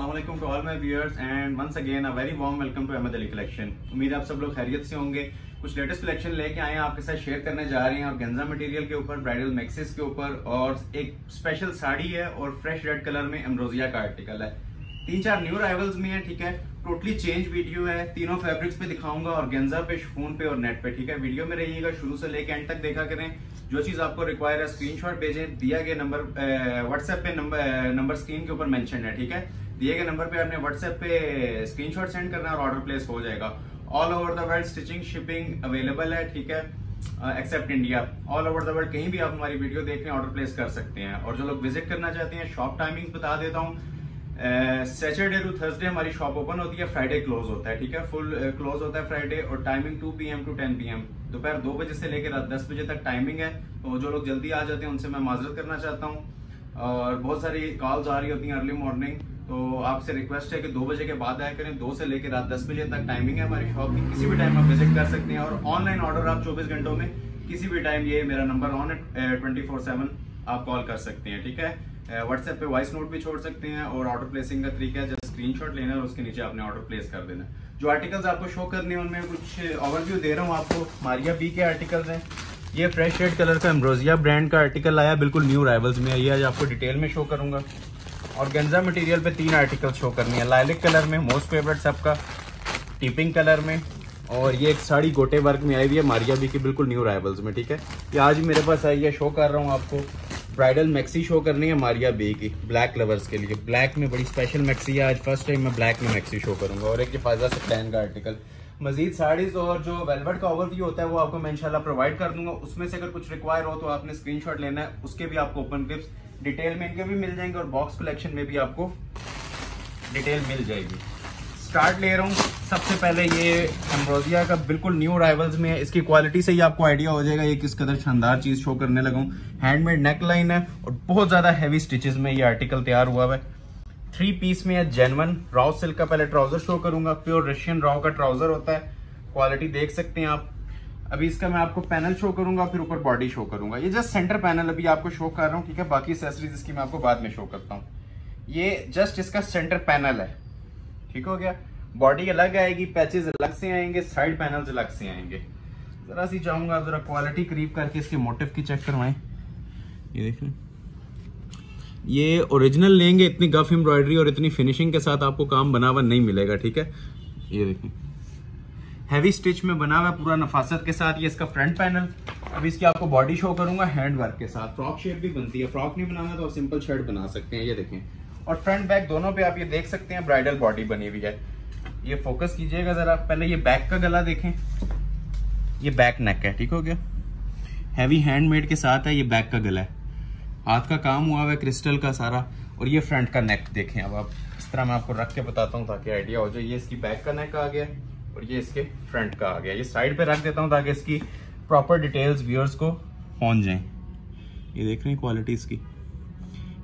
Aslam to all my viewers and once again a very warm welcome to Ahmad Ali collection उम्मीद है आप सब लोग खैरियत से होंगे। कुछ लेटेस्ट कलेक्शन लेके आए हैं, आपके साथ शेयर करने जा रहे हैं। और गेंजा मटेरियल के ऊपर ब्राइडल मैक्सिस के ऊपर और एक स्पेशल साड़ी है और फ्रेश रेड कलर में एम्ब्रोजिया का आर्टिकल है। तीन चार न्यू राइवल्स में है, ठीक है? टोटली चेंज वीडियो है। तीनों फैब्रिक्स पे दिखाऊँगा और गेंजा पे फ़ोन पे और नेट पे, ठीक है? वीडियो में रहिएगा, शुरू से लेके एंड तक देखा करें। जो चीज़ आपको रिक्वायर है स्क्रीनशॉट भेजें, दिया गया नंबर व्हाट्सएप पे नंबर नंबर स्क्रीन के ऊपर मेंशन है, ठीक है? दिए गए नंबर पे आपने व्हाट्सएप पे स्क्रीनशॉट सेंड करना और ऑर्डर प्लेस हो जाएगा। All over the world stitching shipping available है ठीक है? Except India all over the world कहीं भी आप हमारी वीडियो देख रहे ऑर्डर प्लेस कर सकते हैं। और जो लोग विज़िट करना चाहते हैं शॉप टाइमिंग बता देता हूँ। सैटरडे टू थर्सडे हमारी शॉप ओपन होती है फ्राइडे क्लोज होता है ठीक है? फुल क्लोज uh, होता है फ्राइडे और timing two P M to ten P M दोपहर दो बजे से लेकर रात दस बजे तक टाइमिंग है। तो जो लोग जल्दी आ जाते हैं उनसे मैं माजरत करना चाहता हूँ। और बहुत सारी कॉल्स आ रही होती हैं अर्ली मॉर्निंग तो आपसे रिक्वेस्ट है कि दो बजे के बाद आया करें, दो से लेकर रात दस बजे तक टाइमिंग है हमारी शॉप की। किसी भी टाइम आप विज़िट कर सकते हैं और ऑनलाइन ऑर्डर आप चौबीस घंटों में किसी भी टाइम ये मेरा नंबर ऑन है ट्वेंटी फोर सेवन आप कॉल कर सकते हैं, ठीक है? व्हाट्सएप पे वॉइस नोट भी छोड़ सकते हैं और ऑर्डर प्लेसिंग का तरीका है जस्ट स्क्रीनशॉट लेना है और उसके नीचे आपने ऑर्डर प्लेस कर देना जो आर्टिकल्स आपको शो करने हैं, उनमें कुछ ओवरव्यू दे रहा हूँ आपको। मारिया बी के आर्टिकल्स हैं। ये फ्रेश रेड कलर का एम्ब्रोजिया ब्रांड का आर्टिकल आया, बिल्कुल न्यू राइवल्स में ये आज आपको डिटेल में शो करूँगा। और गेंजा मटेरियल पे तीन आर्टिकल शो करनी है। लाइलिक कलर में मोस्ट फेवरेट सबका टिपिंग कलर में, और ये एक साड़ी गोटे वर्क में आई हुई है, मारिया बी की बिल्कुल न्यू राइवल्स में, ठीक है? ये आज मेरे पास आई है शो कर रहा हूँ आपको। ब्राइडल मैक्सी शो करनी है मारिया बे की ब्लैक लवर्स के लिए। ब्लैक में बड़ी स्पेशल मैक्सी है, आज फ़र्स्ट टाइम मैं ब्लैक में मैक्सी शो करूँगा। और एक फ़ायदा से प्लान का आर्टिकल मजीद साड़ीज और जो वेलवेट का ओवरव्यू होता है, वो आपको मैं इंशाल्लाह प्रोवाइड कर दूँगा। उसमें से अगर कुछ रिक्वायर हो तो आपने स्क्रीनशॉट लेना है, उसके भी आपको ओपन क्लिप्स डिटेल में इनके भी मिल जाएँगे और बॉक्स कलेक्शन में भी आपको डिटेल मिल जाएगी। स्टार्ट ले रहा हूँ। सबसे पहले ये एम्ब्रोजिया का बिल्कुल न्यू राइवल्स में है। इसकी क्वालिटी से ही आपको आइडिया हो जाएगा ये किस कदर शानदार चीज़ शो करने लगा हूँ। हैंडमेड नेक लाइन है और बहुत ज़्यादा हैवी स्टिचेस में ये आर्टिकल तैयार हुआ है। थ्री पीस में है जेनवन राव सिल्क का पहले ट्राउज़र शो करूँगा। प्योर रशियन राव का ट्राउज़र होता है। क्वालिटी देख सकते हैं आप। अभी इसका मैं आपको पैनल शो करूँगा, फिर ऊपर बॉडी शो करूँगा। ये जस्ट सेंटर पैनल अभी आपको शो कर रहा हूँ, ठीक है? बाकी एसेसरीज इसकी मैं आपको बाद में शो करता हूँ। ये जस्ट इसका सेंटर पैनल है। ठीक हो गया? बॉडी अलग आएगी पैचेस अलग से आएँगे साइड पैनल्स अलग से आएँगे। जरा सी चाहूँगा, जरा क्वालिटी करीब करके इसके मोटिव की चेक करवाएँ। ये देख लें। ये ओरिजिनल लेंगे, इतनी गफ एम्ब्रॉयडरी और इतनी फिनिशिंग के साथ आपको काम बना हुआ नहीं मिलेगा, ठीक है? ये देखें हैवी स्टिच में बना हुआ पूरा नफासत के साथ ये इसका फ्रंट पैनल अब इसकी आपको बॉडी शो करूँगा हैंड वर्क के साथ। फ्रॉक शेप भी बनती है। फ्रॉक नहीं बनाना तो आप सिंपल शर्ट बना सकते हैं, ये देखें और फ्रंट बैक दोनों पे आप ये देख सकते हैं ब्राइडल बॉडी बनी हुई है। ये फोकस कीजिएगा जरा। पहले ये बैक का गला देखें। ये बैक नेक है, ठीक हो गया? हैवी हैंडमेड के साथ है, ये बैक का गला है। हाथ का काम हुआ हुआ है क्रिस्टल का सारा, और ये फ्रंट का नेक देखें। अब आप इस तरह मैं आपको रख के बताता हूँ ताकि आइडिया हो जाए। ये इसकी बैक का नेक आ गया और ये इसके फ्रंट का आ गया। ये साइड पे रख देता हूँ ताकि इसकी प्रॉपर डिटेल्स व्यूअर्स को पहुँच जाए। ये देख रहे हैं क्वालिटी इसकी।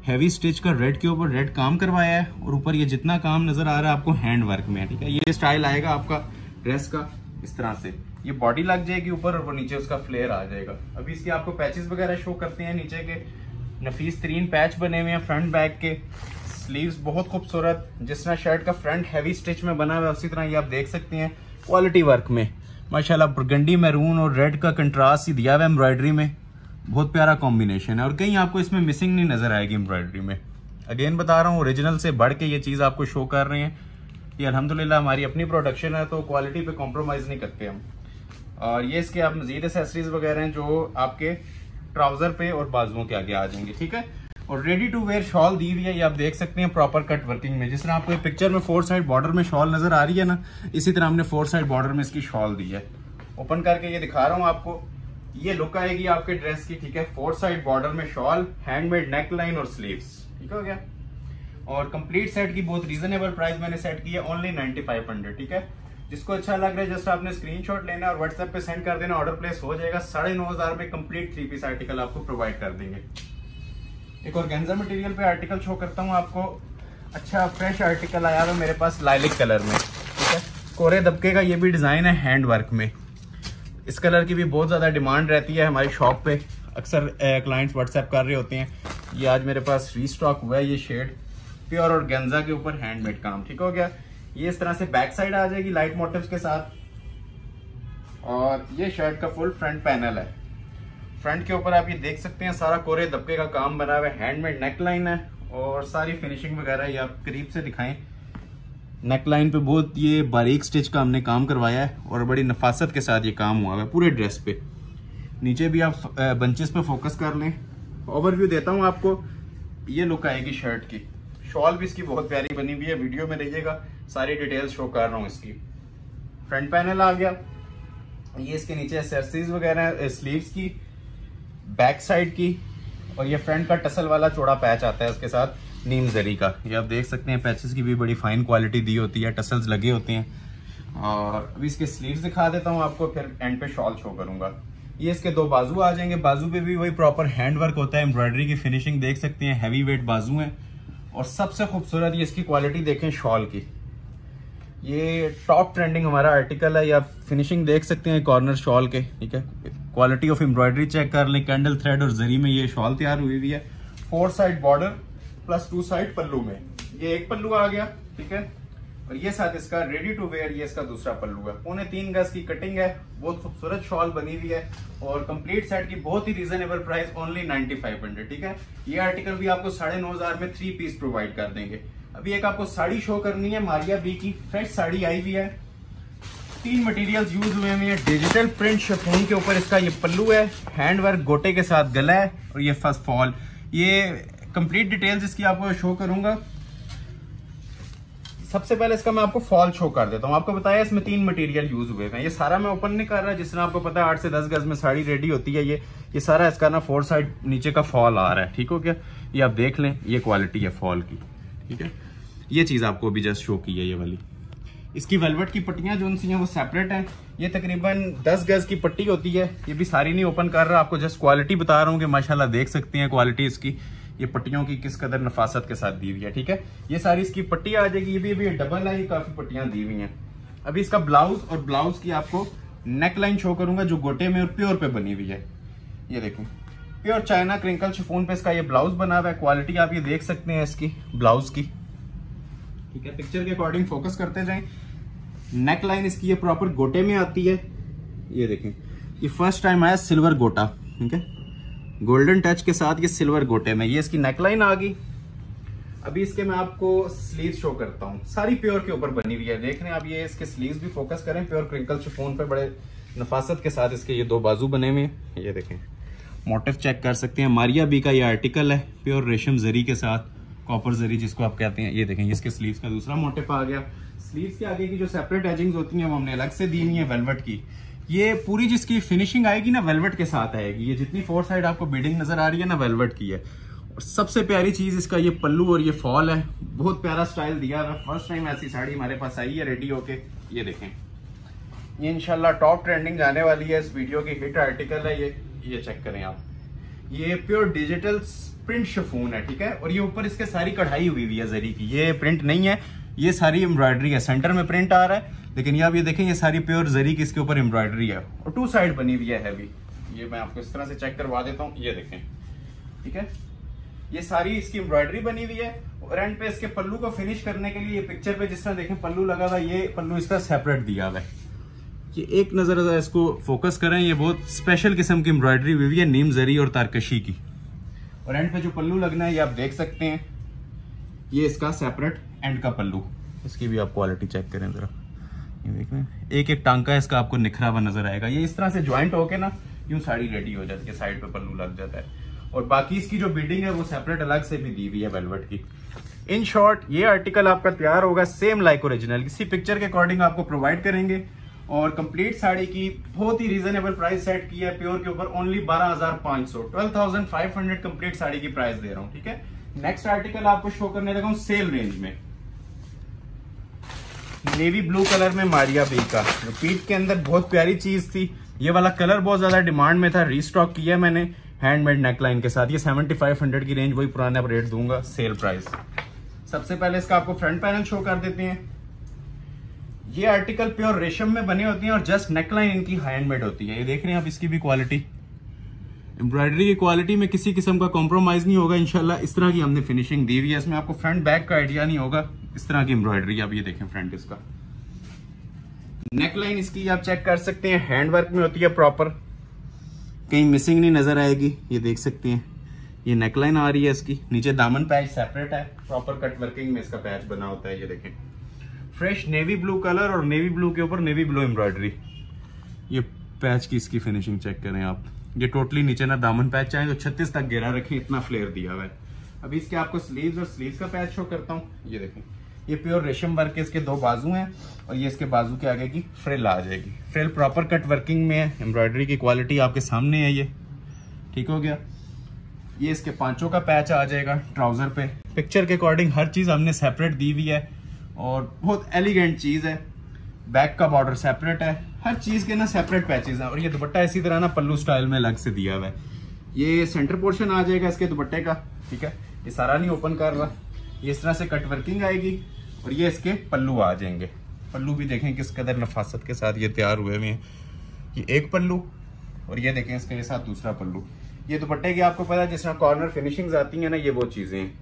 हैवी स्टिच का रेड के ऊपर रेड काम करवाया है और ऊपर ये जितना काम नज़र आ रहा है आपको हैंड वर्क में ठीक है? ये स्टाइल आएगा आपका ड्रेस का इस तरह से। ये बॉडी लग जाएगी ऊपर और नीचे उसका फ्लेयर आ जाएगा। अभी इसके आपको पैचेस वगैरह शो करते हैं नीचे के नफीस तरीन पैच बने हुए हैं फ्रंट बैक के। स्लीव्स बहुत खूबसूरत, जिस तरह शर्ट का फ्रंट हैवी स्टिच में बना हुआ है, उसी तरह ये आप देख सकते हैं क्वालिटी वर्क में। माशाल्लाह, बुरगंडी मैरून और रेड का कंट्रास्ट ही दिया हुआ है एम्ब्रॉयडरी में। बहुत प्यारा कॉम्बिनेशन है और कहीं आपको इसमें मिसिंग नहीं नज़र आएगी एम्ब्रॉयडरी में। अगेन बता रहा हूँ ओरिजिनल से बढ़ के ये चीज़ आपको शो कर रहे हैं। ये अलहमदिल्ला हमारी अपनी प्रोडक्शन है तो क्वालिटी पे कॉम्प्रोमाइज़ नहीं करते हम। और ये इसके आप मजीद एसेसरीज वगैरह हैं जो आपके ट्राउज़र पे और बाजुओं के आगे आ जाएँगे, ठीक है? और रेडी टू वेयर शॉल दी हुई है ये आप देख सकते हैं प्रॉपर कट वर्किंग में। जिस तरह आपको पिक्चर में फोर साइड बॉर्डर में शॉल नज़र आ रही है ना, इसी तरह हमने फोर साइड बॉर्डर में इसकी शॉल दी है। ओपन करके ये दिखा रहा हूँ आपको। ये लुक आएगी आपके ड्रेस की, ठीक है? फोर साइड बॉर्डर में शॉल हैंडमेड नेक लाइन और स्लीव्स ठीक हो गया? और कंप्लीट सेट की बहुत रीजनेबल प्राइस मैंने सेट की है ओनली नाइनटी फाइव हंड्रेड ठीक है? जिसको अच्छा लग रहा है, जस्ट आपने स्क्रीनशॉट लेना और व्हाट्सएप पे सेंड कर देना ऑर्डर प्लेस हो जाएगा। साढ़े नौ हज़ार में कंप्लीट थ्री पीस आर्टिकल आपको प्रोवाइड कर देंगे। एक और गेंजा मटेरियल पे आर्टिकल शो करता हूँ आपको। अच्छा फ्रेश आर्टिकल आया हुआ मेरे पास लाइलिक कलर में, ठीक है? कोरे दबके का ये भी डिज़ाइन है हैंड वर्क में। इस कलर की भी बहुत ज़्यादा डिमांड रहती है हमारी शॉप पे। अक्सर क्लाइंट्स व्हाट्सएप कर रहे होते हैं, ये आज मेरे पास रीस्टॉक हुआ है, ये शेड प्योर और गेंजा के ऊपर हैंडमेड काम, ठीक हो गया? ये इस तरह से बैक साइड आ जाएगी लाइट मोटिव्स के साथ। और ये शर्ट का फुल फ्रंट पैनल है। फ्रंट के ऊपर आप ये देख सकते हैं, सारा कोरे दबके का काम बना हुआ है। हैंडमेड नेक लाइन है और सारी फिनिशिंग वगैरह ये आप करीब से दिखाएँ। नेक लाइन पे बहुत ये बारीक स्टिच का हमने काम करवाया है और बड़ी नफासत के साथ ये काम हुआ है पूरे ड्रेस पे। नीचे भी आप बंचेस पे फोकस कर लें। ओवरव्यू देता हूँ आपको, ये लुक आएगी शर्ट की। शॉल भी इसकी बहुत प्यारी बनी हुई है, वीडियो में रहिएगा सारी डिटेल्स शो कर रहा हूँ इसकी। फ्रंट पैनल आ गया। ये इसके नीचे एसेसरीज वगैरह स्लीव्स की बैक साइड की, और ये फ्रंट का टसल वाला चौड़ा पैच आता है उसके साथ, नीम जरी का। ये आप देख सकते हैं पैचेस की भी बड़ी फाइन क्वालिटी दी होती है टसल्स लगे होते हैं। और अभी इसके स्लीव्स दिखा देता हूँ आपको, फिर एंड पे शॉल शो करूँगा। ये इसके दो बाजू आ जाएँगे। बाजू पे भी वही प्रॉपर हैंड वर्क होता है एम्ब्रॉयडरी की फिनिशिंग देख सकते हैं हैवी वेट बाजू हैं। और सबसे खूबसूरत ये इसकी क्वालिटी देखें शॉल की। ये टॉप ट्रेंडिंग हमारा आर्टिकल है, या फिनिशिंग देख सकते हैं कॉर्नर शॉल के, ठीक है? क्वालिटी ऑफ़ एम्ब्रॉयडरी चेक कर लें कैंडल थ्रेड और जरी में ये शॉल तैयार हुई हुई है। Four side border plus two side pallu में। ये एक पल्लू आ गया, ठीक है? और ये साथ इसका रेडी टू वेयर ये इसका दूसरा पल्लू है पौने तीन गज की कटिंग है, बहुत खूबसूरत शॉल बनी हुई है और कंप्लीट सेट की बहुत ही reasonable price only ninety five hundred ठीक है? ये आर्टिकल भी आपको साढ़े नौ हज़ार में थ्री पीस प्रोवाइड कर देंगे। अभी एक आपको साड़ी शो करनी है, मारिया बी की फ्रेश साड़ी आई हुई है। तीन मटेरियल्स यूज़ हुए हुए हैं डिजिटल प्रिंट शफोन के ऊपर इसका ये पल्लू है हैंड वर्क गोटे के साथ गला है और ये फ़र्स्ट फॉल ये कंप्लीट डिटेल्स इसकी आपको शो करूँगा। सबसे पहले इसका मैं आपको फॉल शो कर देता हूँ। आपको बताया इसमें तीन मटेरियल यूज़ हुए हैं। ये सारा मैं ओपन नहीं कर रहा, जिस तरह आपको पता है, आठ से दस गज में साड़ी रेडी होती है ये। ये सारा इसका ना फोर साइड नीचे का फॉल आ रहा है। ठीक हो क्या ये आप देख लें, ये क्वालिटी है फॉल की। ठीक है? ये चीज़ आपको अभी जस्ट शो की है, ये वाली। इसकी वेलवेट की पट्टियाँ जो सी हैं, वो सेपरेट हैं। ये तकरीबन 10 गज की पट्टी होती है। ये भी सारी नहीं ओपन कर रहा, आपको जस्ट क्वालिटी बता रहा हूँ कि माशाल्लाह देख सकते हैं क्वालिटी इसकी। ये पट्टियों की किस कदर नफासत के साथ दी हुई है, ठीक है? ये सारी इसकी पट्टी आ जाएगी, ये भी अभी डबल है ये काफ़ी पट्टियाँ दी हुई हैं। अभी इसका ब्लाउज और ब्लाउज की आपको नेक लाइन शो करूँगा जो गोटे में और प्योर पे बनी हुई है। ये देखें प्योर चाइना क्रिंकल शिफोन पे इसका ये ब्लाउज बना हुआ है क्वालिटी आप ये देख सकते हैं इसकी ब्लाउज की। ठीक है पिक्चर के अकॉर्डिंग फोकस करते जाए। नेक लाइन इसकी ये प्रॉपर गोटे में आती है। ये देखें, ये फ़र्स्ट टाइम आया सिल्वर गोटा, ठीक है? गोल्डन टच के साथ ये सिल्वर गोटे में, ये इसकी नेकलाइन आ गई। अभी इसके मैं आपको स्लीव शो करता हूँ। सारी प्योर के ऊपर बनी हुई है। देख रहे हैं आप ये इसके स्लीव भी फोकस करें। प्योर क्रिंकल फ़ोन पे बड़े नफासत के साथ इसके ये दो बाजू बने हुए ये देखें। मोटिव चेक कर सकते हैं। मारिया बी का ये आर्टिकल है प्योर रेशम जरी के साथ कॉपर जरी जिसको आप कहते हैं। ये देखें इसके स्लीव का दूसरा मोटिव आ गया। स्लीव के आगे की जो सेपरेट एजिंग होती है, वो हमने अलग से दी हुई है वेलवेट की। ये पूरी जिसकी फिनिशिंग आएगी ना वेलवेट के साथ आएगी। ये जितनी फोर साइड आपको बीडिंग नज़र आ रही है ना वेलवेट की है। और सबसे प्यारी चीज़ इसका ये पल्लू और ये फॉल है। बहुत प्यारा स्टाइल दिया है। फ़र्स्ट टाइम ऐसी साड़ी हमारे पास आई है रेडी होके। ये देखें। ये इनशाला टॉप ट्रेंडिंग जाने वाली है। इस वीडियो की हिट आर्टिकल है ये। ये चेक करें आप। ये प्योर डिजिटल प्रिंट शफून है, ठीक है? और ये ऊपर इसके सारी कढ़ाई हुई हुई है जरी की। ये प्रिंट नहीं है। ये सारी एम्ब्रॉयडरी है। सेंटर में प्रिंट आ रहा है। लेकिन ये आप ये देखें, ये सारी प्योर जरी की इसके ऊपर एम्ब्रॉयडरी है। और टू साइड बनी हुई है हैवी ये मैं आपको इस तरह से चेक करवा देता हूँ, ये देखें। ठीक है? ये सारी इसकी एम्ब्रॉयडरी बनी हुई है और एंड पे इसके पल्लू को फिनिश करने के लिए ये पिक्चर पे जिस तरह देखें, पल्लू लगा हुआ ये पल्लू इसका सेपरेट दिया हुआ है। ये एक नज़र इसको फोकस करें, ये बहुत स्पेशल किस्म की एम्ब्रॉयडरी हुई है, नीम जरी और तारकशी की। और एंड पे जो पल्लू लगना है, ये आप देख सकते हैं। ये इसका सेपरेट एंड का पल्लू। इसकी भी आप क्वालिटी चेक करें जरा। एक एक टांका इसका आपको निखरा हुआ नज़र आएगा। ये इस तरह से ज्वाइंट होके ना, यूँ साड़ी रेडी हो जाती है साइड पे पल्लू लग जाता है। और बाकी इसकी जो बिल्डिंग है, वो सेपरेट अलग से भी दी हुई है वेलवेट की। इन शॉर्ट ये आर्टिकल आपका तैयार होगा सेम लाइक ओरिजिनल इसी पिक्चर के अकॉर्डिंग आपको प्रोवाइड करेंगे। और कंप्लीट साड़ी की बहुत ही रीजनेबल प्राइस सेट की है प्योर के ऊपर ओनली बारह हज़ार पाँच सौ। Twelve thousand five hundred complete sari की प्राइस दे रहा हूँ, ठीक है? नेक्स्ट आर्टिकल आपको शो करने लगा हूँ सेल रेंज में। नेवी ब्लू कलर में मारिया बी का। रिपीट के अंदर बहुत प्यारी चीज़ थी। ये वाला कलर बहुत ज़्यादा डिमांड में था रीस्टॉक किया मैंने हैंडमेड नेकलाइन के साथ। ये 7500 की रेंज वही पुराने रेट दूँगा सेल प्राइस सबसे पहले इसका आपको फ्रंट पैनल शो कर देते हैं। ये आर्टिकल प्योर रेशम में बने होती हैं और जस्ट नेकलाइन इनकी हैंडमेड होती है। ये देख रहे हैं आप इसकी भी क्वालिटी एम्ब्रॉयडरी की क्वालिटी में किसी किस्म का कॉम्प्रोमाइज नहीं होगा इनशाला इस तरह की हमने फिनिशिंग दी हुई है। इसमें आपको फ्रंट बैक का आइडिया नहीं होगा। इस तरह की एम्ब्रॉयडरी आप ये देखें फ्रंट इसका। नेकलाइन इसकी आप चेक कर सकते हैं हैंड वर्क में होती है प्रॉपर कहीं मिसिंग नहीं नज़र आएगी, ये देख सकते हैं। ये नेकलाइन आ रही है इसकी, नीचे दामन पैच सेपरेट है प्रॉपर कट वर्किंग में इसका पैच बना होता है, ये देखें। फ्रेश नेवी ब्लू कलर और नेवी ब्लू के ऊपर नेवी ब्लू एम्ब्रॉयडरी ये पैच की इसकी फिनिशिंग चेक करें आप। ये टोटली नीचे ना दामन पैच चाहे तो छत्तीस तक गिरा रखें, इतना फ्लेयर दिया हुआ है। अभी इसके आपको स्लीव्स और स्लीव्स का पैच शो करता हूँ, ये देखें। ये प्योर रेशम वर्क के इसके दो बाजू हैं और ये इसके बाजू के आगे की फ्रिल आ जाएगी। फ्रिल प्रॉपर कट वर्किंग में है एम्ब्रॉयडरी की क्वालिटी आपके सामने है ये। ठीक हो गया? ये इसके पाँचों का पैच आ जाएगा ट्राउज़र पे। पिक्चर के अकॉर्डिंग हर चीज़ हमने सेपरेट दी हुई है और बहुत एलिगेंट चीज़ है। बैक का बॉर्डर सेपरेट है। हर चीज़ के ना सेपरेट पैचेज हैं और ये दुपट्टा इसी तरह ना पल्लू स्टाइल में अलग से दिया हुआ है। ये सेंटर पोर्शन आ जाएगा इसके दुपट्टे का। ठीक है? ये सारा नहीं ओपन कर रहा। ये इस तरह से कट वर्किंग आएगी। और ये इसके पल्लू आ जाएँगे। पल्लू भी देखें किस कदर नफासत के साथ ये तैयार हुए हुए हैं। ये एक पल्लू और ये देखें इसके साथ दूसरा पल्लू। ये दुपट्टे की आपको पता है, जिस तरह कॉर्नर फिनिशिंग आती है ना, ये वो चीज़ें हैं।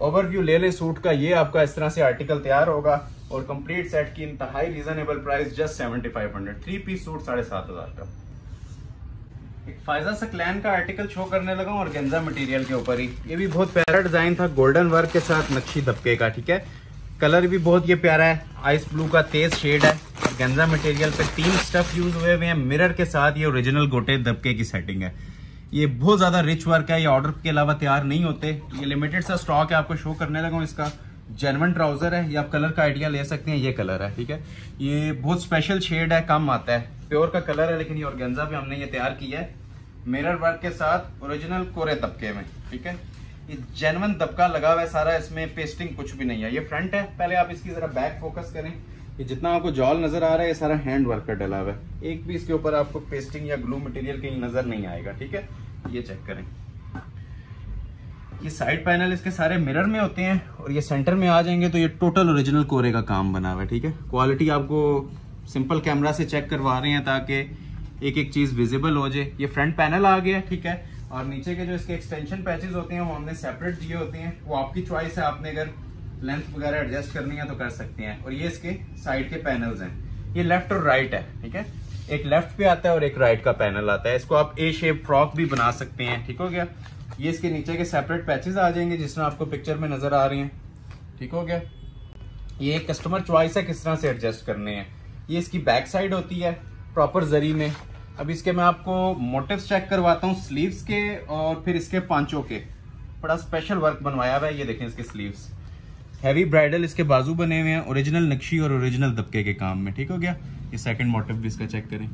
ओवरव्यू ले ले सूट का, ये आपका इस तरह से आर्टिकल तैयार होगा और कंप्लीट सेट की इंतहाई reasonable price just seventy five hundred three piece suit साढ़े सात हज़ार का। एक फायजा सकलैन का आर्टिकल शो करने लगा और गेंजा मटेरियल के ऊपर ही। ये भी बहुत प्यारा डिज़ाइन था गोल्डन वर्क के साथ नक्शी धब्के का, ठीक है? कलर भी बहुत ये प्यारा है। आइस ब्लू का तेज शेड है। और गेंजा मटेरियल पे तीन स्टफ़ यूज़ हुए हुए हैं। मिरर के साथ ये ओरिजिनल गोटे दबके की सेटिंग है। ये बहुत ज़्यादा रिच वर्क है। ये ऑर्डर के अलावा तैयार नहीं होते। ये लिमिटेड सा स्टॉक है। आपको शो करने लगा इसका। जेनवन ट्राउज़र है। ये आप कलर का आइडिया ले सकते हैं। ये कलर है, ठीक है? ये बहुत स्पेशल शेड है। कम आता है। प्योर का कलर है, लेकिन ये ऑर्गेन्जा पे हमने ये तैयार किया है। मिरर वर्क के साथ ओरिजिनल कोरे तबके में ठीक है? ये जेनवन दबका लगा हुआ है सारा, इसमें पेस्टिंग कुछ भी नहीं है। ये फ्रंट है। पहले आप इसकी जरा बैक फोकस करें। ये जितना आपको जॉल नज़र आ रहा है, ये सारा हैंड वर्क का डला हुआ है। एक भी इसके ऊपर आपको पेस्टिंग या ग्लू मटेरियल कहीं नज़र नहीं आएगा, ठीक है? ये चेक करें। ये साइड पैनल इसके सारे मिरर में होते हैं और ये सेंटर में आ जाएँगे तो ये टोटल ओरिजिनल कोरे का काम बना हुआ है, ठीक है? क्वालिटी आपको सिंपल कैमरा से चेक करवा रहे हैं ताकि एक एक चीज़ विजिबल हो जाए। ये फ्रंट पैनल आ गया, ठीक है? और नीचे के जो इसके एक्सटेंशन पैचेस होते हैं, वो हमने सेपरेट दिए होते हैं। वो आपकी चॉइस है, आपने अगर लेंथ वगैरह एडजस्ट करनी है तो कर सकते हैं। और ये इसके साइड के पैनल्स हैं। ये लेफ़्ट और राइट है, ठीक है? एक लेफ़्ट पे आता है और एक राइट का पैनल आता है। इसको आप ए शेप फ्रॉक भी बना सकते हैं, ठीक हो गया? ये इसके नीचे के सेपरेट पैचेस आ जाएँगे जिस तरह आपको पिक्चर में नज़र आ रही हैं। ठीक हो गया? ये कस्टमर चॉइस है, किस तरह से एडजस्ट करने हैं। ये इसकी बैक साइड होती है प्रॉपर जरी में। अब इसके मैं आपको मोटिव्स चेक करवाता हूँ स्लीव्स के और फिर इसके पाँचों के। बड़ा स्पेशल वर्क बनवाया हुआ है, ये देखें इसके स्लीव्स हैवी ब्राइडल इसके बाजू बने हुए हैं ओरिजिनल नक्शी और ओरिजिनल दबके के काम में, ठीक हो गया? ये सेकंड मोटिव भी इसका चेक करें।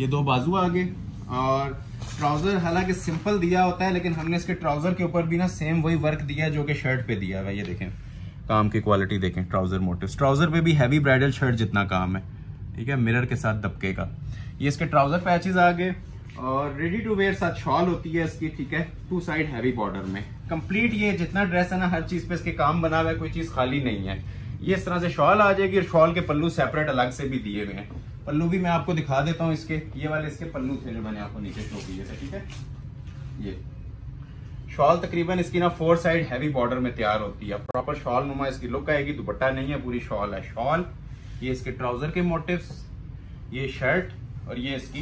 ये दो बाजू आगे और ट्राउज़र हालाँकि सिंपल दिया होता है, लेकिन हमने इसके ट्राउज़र के ऊपर भी ना सेम वही वर्क दिया जो कि शर्ट पे दिया हुआ है, ये देखें। काम की क्वालिटी देखें ट्राउज़र मोटिव ट्राउज़र पे भी हैवी ब्राइडल शर्ट जितना काम है, ठीक है? मिरर के साथ दबके का। ये इसके ट्राउज़र पैचेज आ गए और रेडी टू वेयर साथ शॉल होती है इसकी, ठीक है? टू साइड हैवी बॉर्डर में। कंप्लीट ये जितना ड्रेस है ना, हर चीज़ पे इसके काम बना हुआ है, कोई चीज़ खाली नहीं है। ये इस तरह से शॉल आ जाएगी और शॉल के पल्लू सेपरेट अलग से भी दिए हुए हैं। पल्लू भी मैं आपको दिखा देता हूँ इसके। ये वाले इसके पल्लू थे जो मैंने आपको नीचे शो किए थे, ठीक है? ये। शॉल तकरीबन इसकी ना फोर साइड हैवी बॉर्डर में तैयार होती है। प्रॉपर शॉल नुमा इसकी लुक आएगी, दुपट्टा नहीं है, पूरी शॉल है। शॉल ये इसके ट्राउज़र के मोटिव्स ये शर्ट और ये इसकी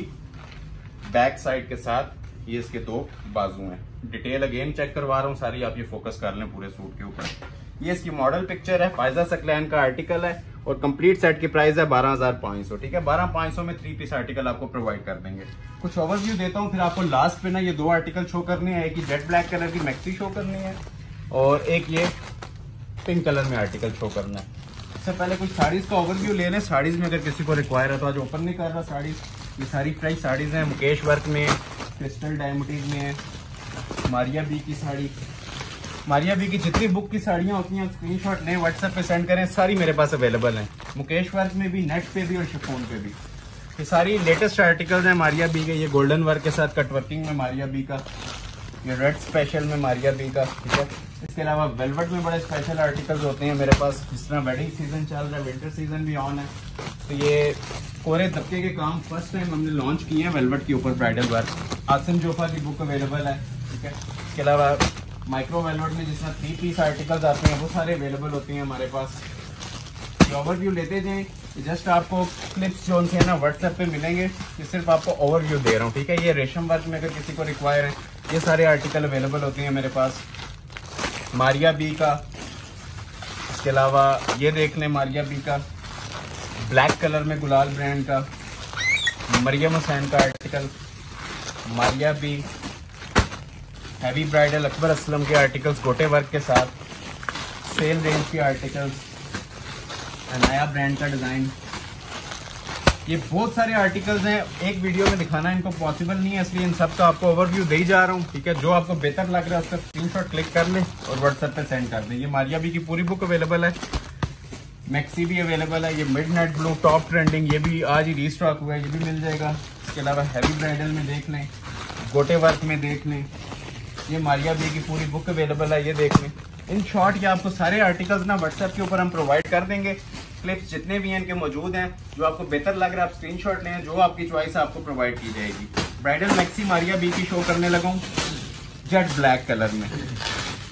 बैक साइड के साथ ये इसके दो बाजू हैं। डिटेल अगेन चेक करवा रहा हूँ सारी, आप ये फोकस कर लें पूरे सूट के ऊपर। ये इसकी मॉडल पिक्चर है फायजा सकलैन का आर्टिकल है और कंप्लीट सेट की प्राइस है बारह हज़ार पाँच सौ, ठीक है? बारह पाँच सौ में थ्री पीस आर्टिकल आपको प्रोवाइड कर देंगे। कुछ ओवरव्यू देता हूँ, फिर आपको लास्ट पे ना ये दो आर्टिकल शो करने हैं, एक ही जेट ब्लैक कलर की मैक्सी शो करनी है और एक ये पिंक कलर में आर्टिकल शो करना है। इससे पहले कुछ साड़ीज का ओवरव्यू ले लें साड़ीज में अगर किसी को रिक्वायर है तो आज ओपन नहीं कर रहा साड़ीज। ये सारी फ्रेश साड़ीज हैं मुकेश वर्क में क्रिस्टल डायमटीज में, मारिया बी की साड़ी। मारिया बी की जितनी बुक की साड़ियाँ होती हैं स्क्रीन शॉट लें व्हाट्सएप पर सेंड करें, सारी मेरे पास अवेलेबल हैं। मुकेश वर्क में भी नेट पे भी और शिफोन पे भी। ये सारी लेटेस्ट आर्टिकल्स हैं मारिया बी के, ये गोल्डन वर्क के साथ कट वर्किंग में मारिया बी का। ये रेड स्पेशल में मारिया बी का, ठीक है? इसके अलावा वेलवेट में बड़े स्पेशल आर्टिकल्स होते हैं मेरे पास, जिस तरह वेडिंग सीज़न चल रहा है विंटर सीज़न भी ऑन है। तो ये कोरे तबके के काम फ़र्स्ट टाइम हमने लॉन्च किए हैं वेलवेट के ऊपर ब्राइडल वर्क आसिम जोफा की बुक अवेलेबल है, ठीक है? इसके अलावा माइक्रो वेलवेट में जिसमें थ्री पीस आर्टिकल्स आते हैं, वो सारे अवेलेबल होते हैं हमारे पास। ओवरव्यू लेते जाएँ। जस्ट आपको क्लिप्स जो उनसे ना व्हाट्सएप पे मिलेंगे सिर्फ़ आपको ओवरव्यू दे रहा हूँ, ठीक है? ये रेशम वर्क में अगर किसी को रिक्वायर है ये सारे आर्टिकल अवेलेबल होते हैं मेरे पास। मारिया बी का, इसके अलावा ये देख लें मारिया बी का, ब्लैक कलर में गुलाल ब्रांड का, मरियम हुसैन का article Maria B, heavy bridal Akbar Aslam के आर्टिकल्स गोटे वर्क के साथ, सेल रेंज के आर्टिकल्स नया ब्रांड का डिज़ाइन ये बहुत सारे आर्टिकल्स हैं। एक वीडियो में दिखाना इनको पॉसिबल नहीं है, इसलिए इन सब का आपको ओवरव्यू दे ही जा रहा हूँ, ठीक है? जो आपको बेहतर लग रहा है उसका स्क्रीनशॉट क्लिक कर लें और व्हाट्सएप पे सेंड कर दें। ये मारिया भी की पूरी बुक अवेलेबल है। मैक्सी भी अवेलेबल है। ये midnight blue top trending ये भी आज ही रीस्टॉक हुआ है, ये भी मिल जाएगा। इसके अलावा हैवी ब्राइडल में देख लें गोटे वर्क में देख लें। ये मारिया बी की पूरी बुक अवेलेबल है, ये देख लें। इन शॉर्ट ये आपको सारे आर्टिकल्स ना व्हाट्सएप के ऊपर हम प्रोवाइड कर देंगे। क्लिप्स जितने भी हैं इनके मौजूद हैं, जो आपको बेहतर लग रहा है, आप स्क्रीनशॉट लें, जो आपकी चॉइस है, आपको प्रोवाइड की जाएगी। ब्राइडल मैक्सी मारिया बी की शो करने लगा। जेट ब्लैक कलर में।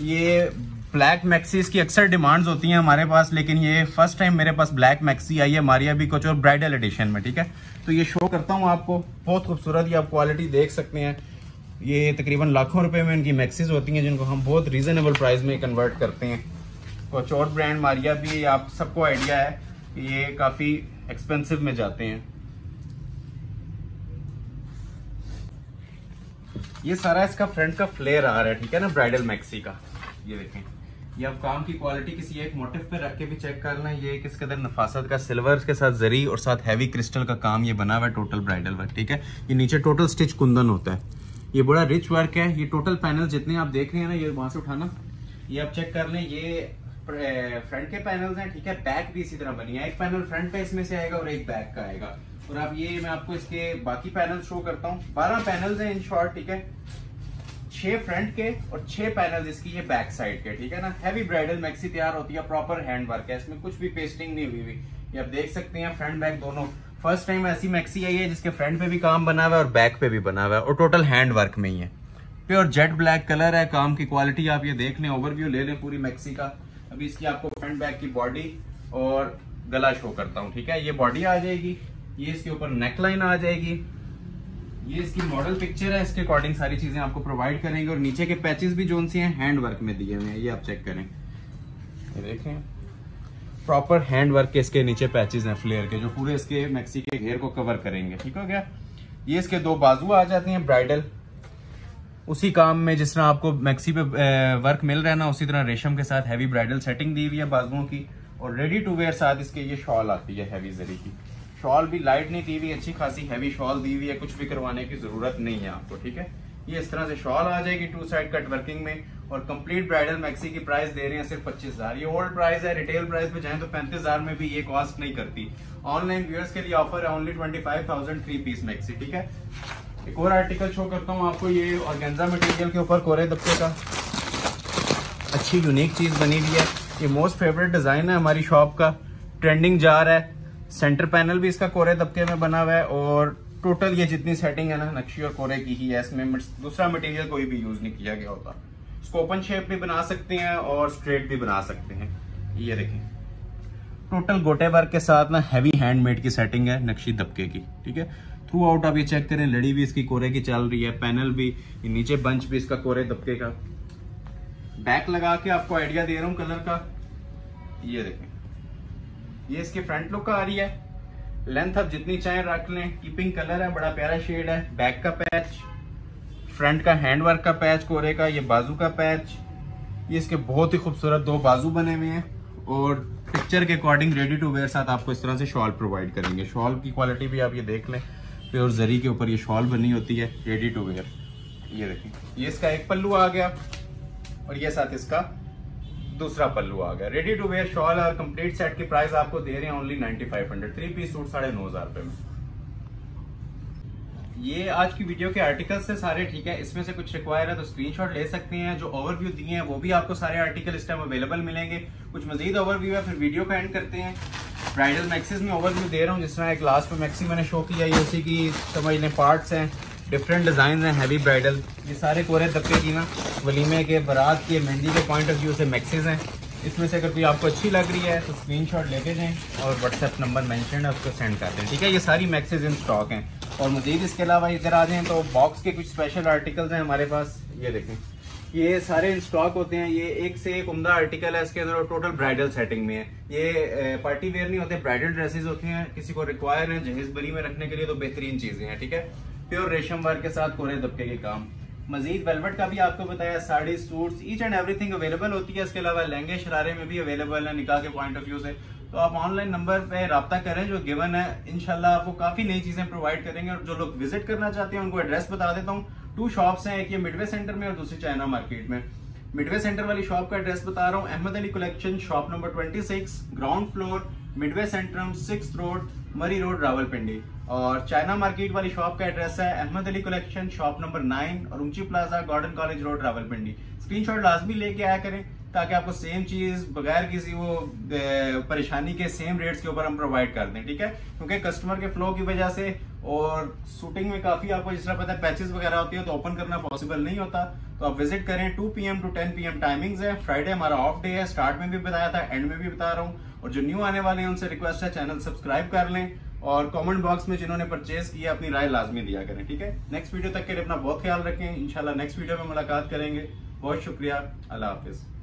ये ब्लैक मैक्सीज की अक्सर डिमांड्स होती हैं हमारे पास, लेकिन ये फ़र्स्ट टाइम मेरे पास ब्लैक मैक्सी आई है मारिया बी कुछ और ब्राइडल एडिशन में, ठीक है? तो ये शो करता हूँ आपको। बहुत खूबसूरत ये आप क्वालिटी देख सकते हैं। ये तकरीबन लाखों रुपए में इनकी मैक्सीज होती हैं, जिनको हम बहुत रीजनेबल प्राइस में कन्वर्ट करते हैं। कुछ और ब्रांड मारिया भी आप सबको आइडिया है ये काफ़ी एक्सपेंसिव में जाते हैं। ये सारा इसका फ्रंट का फ्लेयर आ रहा है, ठीक है ना ब्राइडल मैक्सी का। ये देखें। ये आप काम की क्वालिटी किसी एक मोटिव पे रख के भी चेक कर लें। ये किस कदर नफासत का सिल्वर के साथ जरी और साथ हैवी क्रिस्टल का काम ये बना हुआ है टोटल ब्राइडल वर्क ठीक है? ये नीचे टोटल स्टिच कुंदन होता है। ये बड़ा रिच वर्क है। ये टोटल पैनल जितने आप देख रहे हैं ना, ये वहाँ से उठाना। ये आप चेक कर लें, ये फ्रंट के पैनल्स हैं, ठीक है, बैक भी इसी तरह बनी है। एक पैनल फ्रंट पे इसमें से आएगा और एक बैक का आएगा। और अब ये मैं आपको इसके बाकी पैनल शो करता हूँ। बारह पैनल्स हैं इन शॉर्ट ठीक है? छह फ्रंट के और छह पैनल इसकी ये बैक साइड के, ठीक है ना? हैवी ब्राइडल मैक्सी तैयार होती है प्रॉपर हैंड वर्क है। इसमें कुछ भी पेस्टिंग नहीं हुई हुई। ये आप देख सकते हैं फ्रंट बैक दोनों। फ़र्स्ट टाइम ऐसी मैक्सी आई है जिसके फ्रंट पे भी काम बना हुआ है और बैक पे भी बना हुआ है। और टोटल हैंड वर्क में ही है। प्योर जेट ब्लैक कलर है, काम की क्वालिटी आप ये देख लें ओवरव्यू ले लें पूरी मैक्सी का। अभी इसकी आपको फ्रंट बैक की बॉडी और गला शो करता हूँ, ठीक है? ये बॉडी आ जाएगी, ये इसके ऊपर नेक लाइन आ जाएगी, ये इसकी मॉडल पिक्चर है, इसके अकॉर्डिंग सारी चीज़ें आपको प्रोवाइड करेंगे और नीचे के पैचेस भी जो सी हैंड वर्क में दिए हुए हैं, ये आप चेक करें। देखें प्रॉपर हैंड वर्क के इसके नीचे पैचेस हैं फ्लेयर के, जो पूरे इसके मैक्सी के घेर को कवर करेंगे, ठीक हो गया? ये इसके दो बाजू आ जाती हैं ब्राइडल उसी काम में जिस तरह आपको मैक्सी पे वर्क मिल रहा है ना, उसी तरह रेशम के साथ हैवी ब्राइडल सेटिंग दी हुई है बाजुओं की और रेडी टू वेयर साथ इसके ये शॉल आती है हैवी जरी की। शॉल भी लाइट नहीं दी हुई, अच्छी खासी हैवी शॉल दी हुई है, कुछ भी करवाने की ज़रूरत नहीं है आपको, ठीक है? ये इस तरह से शॉल आ जाएगी टू साइड कट वर्किंग में और कंप्लीट ब्राइडल मैक्सी की प्राइस दे रहे हैं सिर्फ़ पच्चीस हज़ार। ये ओल्ड प्राइस है रिटेल प्राइस पे जाए तो पैंतीस हज़ार में भी ये कॉस्ट नहीं करती। ऑनलाइन व्यूअर्स के लिए ऑफ़र है only twenty five thousand three piece maxi ठीक है? एक और आर्टिकल शो करता हूँ आपको, ये ऑर्गेन्जा मटेरियल के ऊपर कोरे दबके का। अच्छी यूनिक चीज़ बनी हुई है। ये मोस्ट फेवरेट डिज़ाइन है हमारी शॉप का। ट्रेंडिंग जा रहा है। सेंटर पैनल भी इसका कोरे दबके में बना हुआ है और टोटल ये जितनी सेटिंग है ना, नक्शी और कोरे की ही है। इसमें दूसरा मटेरियल कोई भी यूज़ नहीं किया गया होता। इसको ओपन शेप भी बना सकते हैं और स्ट्रेट भी बना सकते हैं। ये देखें। टोटल गोटे वर्क के साथ ना हैवी हैंडमेड की सेटिंग है, नक्शी दबके की। ठीक है? थ्रू आउट आप ये चेक करें, लड़ी भी इसकी कोरे की चल रही है, पैनल भी नीचे बंच भी इसका कोरे दबके का। बैक लगा के आपको आइडिया दे रहा हूँ कलर का। ये देखें। ये इसकी फ्रंट लुक का आ रही है। लेंथ आप जितनी चाहे रख लें। कीपिंग कलर है, बड़ा प्यारा शेड है। बैक का पैच, फ्रंट का हैंड वर्क का पैच, कोरे का, ये बाजू का पैच। ये इसके बहुत ही खूबसूरत दो बाजू बने हुए हैं। और पिक्चर के अकॉर्डिंग रेडी टू वेयर साथ आपको इस तरह से शॉल प्रोवाइड करेंगे। शॉल की क्वालिटी भी आप ये देख लें। प्योर जरी के ऊपर ये शॉल बनी होती है रेडी टू वेयर ये देखिए। ये इसका एक पल्लू आ गया और ये साथ इसका दूसरा पल्लू आ गया। रेडी टू वेयर शॉल और कंप्लीट सेट की प्राइस आपको दे रहे हैं only ninety five hundred three piece suit साढ़े नौ हज़ार रुपए में। ये आज की वीडियो के आर्टिकल से सारे ठीक है। इसमें से कुछ रिक्वायर है तो स्क्रीनशॉट ले सकते हैं। जो ओवरव्यू दिए हैं, वो भी आपको सारे आर्टिकल इस टाइम अवेलेबल मिलेंगे। कुछ मजीद ओवरव्यू है, फिर वीडियो का एंड करते हैं। ब्राइडल मैक्सिस में ओवरव्यू दे रहा हूँ जिस तरह एक लास्ट में मैक्सी मैंने शो किया ये उसी की समझ लें पार्ट्स हैं डिफरेंट डिज़ाइन हैं हैवी ब्राइडल ये सारे कोरे तबके की ना, वलीमे के, बारात के, मेहंदी के पॉइंट ऑफ़ व्यू से मैक्सिस हैं। इसमें से अगर कोई आपको अच्छी लग रही है तो स्क्रीनशॉट लेके जाएँ और व्हाट्सएप नंबर मैंशन है, उसको सेंड कर दें, ठीक है? ये सारी मैक्सेज इन स्टॉक हैं। और मजीद इसके अलावा इधर आ जाएँ तो बॉक्स के कुछ स्पेशल आर्टिकल्स हैं हमारे पास। ये देखें। ये सारे इन स्टॉक होते हैं। ये एक से एक उमदा आर्टिकल है, इसके अंदर और टोटल ब्राइडल सेटिंग में है। ये पार्टी वेयर नहीं होते ब्राइडल ड्रेसेस होती हैं। किसी को रिक्वायर है जहेज बरी में रखने के लिए तो बेहतरीन चीज़ें हैं, ठीक है? प्योर रेशम वर्क के साथ कोरे दबके के काम। मजीद वेलवेट का भी आपको बताया, sari suits each and everything available होती है। इसके अलावा लहंगे शरारे में भी अवेलेबल है, निकाह के पॉइंट ऑफ़ व्यू से। तो आप ऑनलाइन नंबर पे रब्ता करें, जो गिवन है इनशाला आपको काफ़ी नई चीज़ें प्रोवाइड करेंगे। और जो लोग विज़िट करना चाहते हैं, उनको एड्रेस बता देता हूँ। टू शॉप्स हैं, एक ये मिडवे सेंटर में और दूसरी चाइना मार्केट में। मिडवे सेंटर वाली शॉप का एड्रेस बता रहा हूँ। Ahmad Ali collection shop number 26 ground floor midway centrum six road Murree road Rawalpindi और चाइना मार्केट वाली शॉप का एड्रेस है Ahmad Ali collection shop number nine और ऊँची plaza Gordon college road Rawalpindi screenshot लाजमी लेके आया करें, ताकि आपको सेम चीज़, बगैर किसी वो परेशानी के सेम रेट्स के ऊपर हम प्रोवाइड कर दें, ठीक है? क्योंकि कस्टमर के फ्लो की वजह से और शूटिंग में काफ़ी आपको जिस तरह पता है पैचेस वगैरह होती है तो ओपन करना पॉसिबल नहीं होता। तो आप विज़िट करें 2 पीएम टू 10 पीएम टाइमिंग्स है। फ्राइडे हमारा ऑफ़ डे है स्टार्ट में भी बताया था एंड में भी बता रहा हूँ। और जो न्यू आने वाले हैं, उनसे रिक्वेस्ट है चैनल सब्सक्राइब कर लें। और कमेंट बॉक्स में जिन्होंने परचेज किया, अपनी राय लाजमी दिया करें, ठीक है? नेक्स्ट वीडियो तक के लिए अपना बहुत ख्याल रखें। इंशाल्लाह नेक्स्ट वीडियो में मुलाकात करेंगे। बहुत शुक्रिया। अल्लाह हाफिज़।